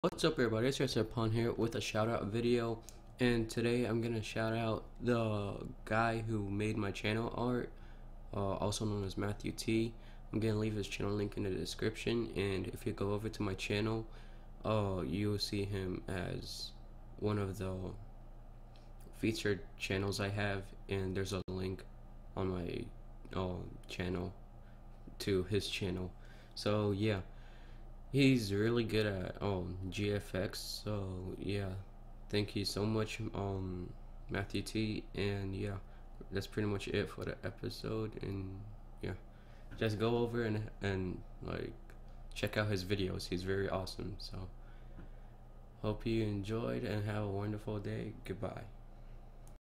What's up everybody, it's Joseph Pun here with a shout out video and today I'm gonna shout out the guy who made my channel art, uh, also known as Matthew T. I'm gonna leave his channel link in the description and if you go over to my channel, uh, you'll see him as one of the featured channels I have and there's a link on my uh, channel to his channel. So yeah. He's really good at um GFX, so yeah. Thank you so much, um Matthew T and yeah, that's pretty much it for the episode and yeah. Just go over and and like check out his videos. He's very awesome. So hope you enjoyed and have a wonderful day. Goodbye.